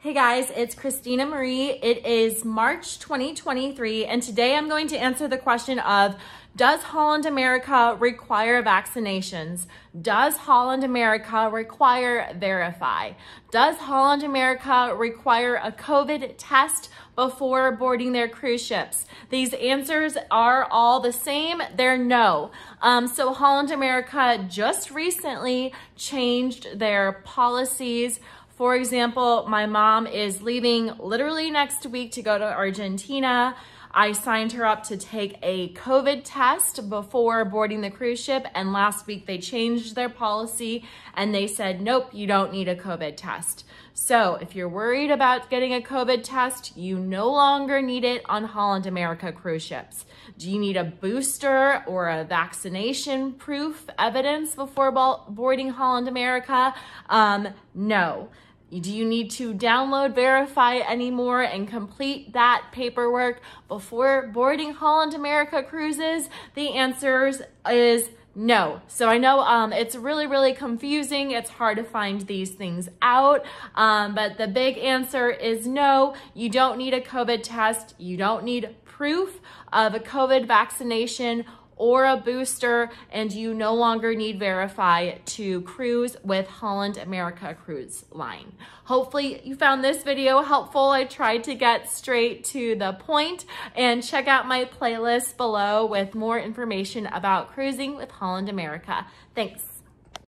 Hey guys, it's Christina Marie. It is March 2023, and today I'm going to answer the question of Does Holland America require vaccinations? Does Holland America require VeriFLY? Does Holland America require a COVID test before boarding their cruise ships? These answers are all the same. They're no. Um, so Holland America just recently changed their policies for example, my mom is leaving literally next week to go to Argentina. I signed her up to take a COVID test before boarding the cruise ship. And last week they changed their policy and they said, nope, you don't need a COVID test. So if you're worried about getting a COVID test, you no longer need it on Holland America cruise ships. Do you need a booster or a vaccination proof evidence before boarding Holland America? Um, no. Do you need to download VeriFLY anymore and complete that paperwork before boarding Holland America cruises? The answer is no. So I know um, it's really, really confusing. It's hard to find these things out. Um, but the big answer is no. You don't need a COVID test. You don't need proof of a COVID vaccination or a booster and you no longer need VeriFLY to cruise with Holland America Cruise Line. Hopefully you found this video helpful. I tried to get straight to the point and check out my playlist below with more information about cruising with Holland America. Thanks.